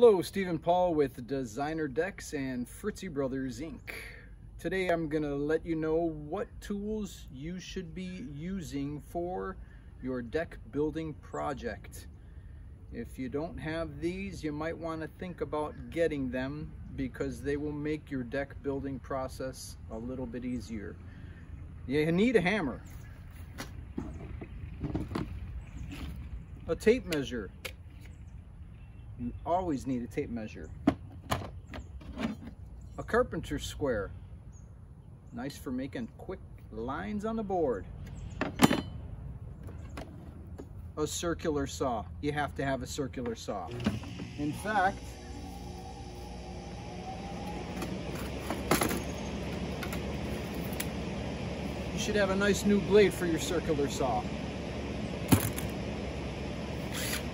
Hello, Stephen Paul with Designer Decks and Fritzy Brothers Inc. Today I'm going to let you know what tools you should be using for your deck building project. If you don't have these, you might want to think about getting them because they will make your deck building process a little bit easier. You need a hammer, a tape measure, you always need a tape measure. A carpenter's square. Nice for making quick lines on the board. A circular saw. You have to have a circular saw. In fact, you should have a nice new blade for your circular saw.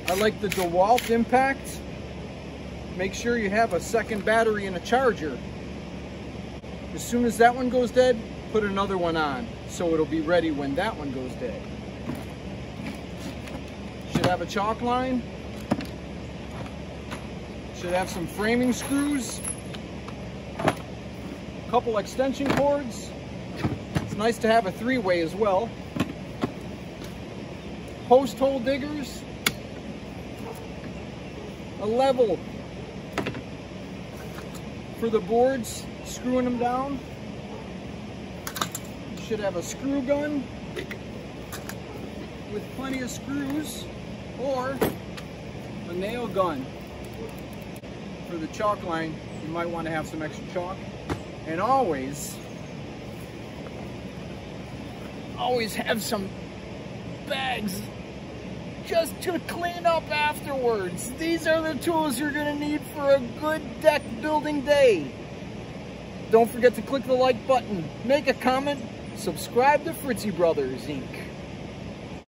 I like the DeWalt Impact. Make sure you have a second battery and a charger. As soon as that one goes dead, put another one on so it'll be ready when that one goes dead. Should have a chalk line. Should have some framing screws. A couple extension cords. It's nice to have a three-way as well. Post hole diggers a level for the boards, screwing them down. You should have a screw gun with plenty of screws or a nail gun. For the chalk line, you might want to have some extra chalk. And always, always have some bags just to clean up afterwards. These are the tools you're gonna need for a good deck building day. Don't forget to click the like button, make a comment, subscribe to Fritzy Brothers Inc.